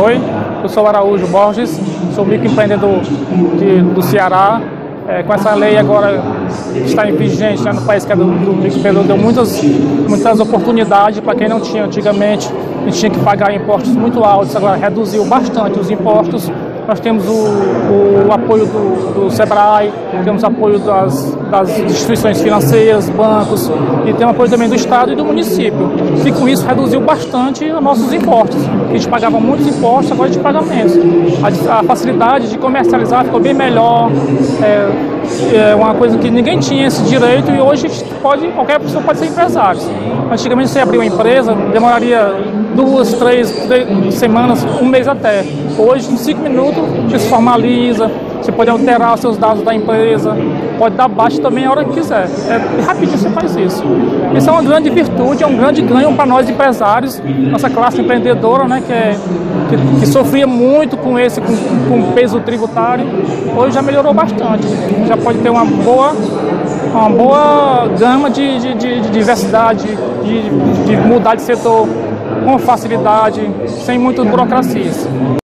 Oi, eu sou Araújo Borges, sou microempreendedor de, do Ceará. É, com essa lei agora que está em vigente né, no país que é do, do microempreendedor, deu muitas, muitas oportunidades para quem não tinha antigamente. A gente tinha que pagar impostos muito altos, agora reduziu bastante os impostos nós temos o, o apoio do, do, SEBRAE, temos apoio das, das, instituições financeiras, bancos, e tem apoio também do Estado e do município. E com isso reduziu bastante os nossos impostos. A gente pagava muitos impostos, agora a gente paga menos. A, a facilidade de comercializar ficou bem melhor. É, é uma coisa que ninguém tinha esse direito e hoje pode, qualquer pessoa pode ser empresário. Antigamente você abrir uma empresa, demoraria duas, três, três semanas, um mês até. Hoje, em cinco minutos, se formaliza, você pode alterar seus dados da empresa, pode dar baixa também a hora que quiser. É rapidinho você faz isso. Isso é uma grande virtude, é um grande ganho para nós empresários, nossa classe empreendedora, né, que, é, que, que sofria muito com esse, com, com peso tributário. Hoje já melhorou bastante. Já pode ter uma boa uma boa gama de, de, de, de diversidade, de, de mudar de setor com facilidade, sem muitas burocracias.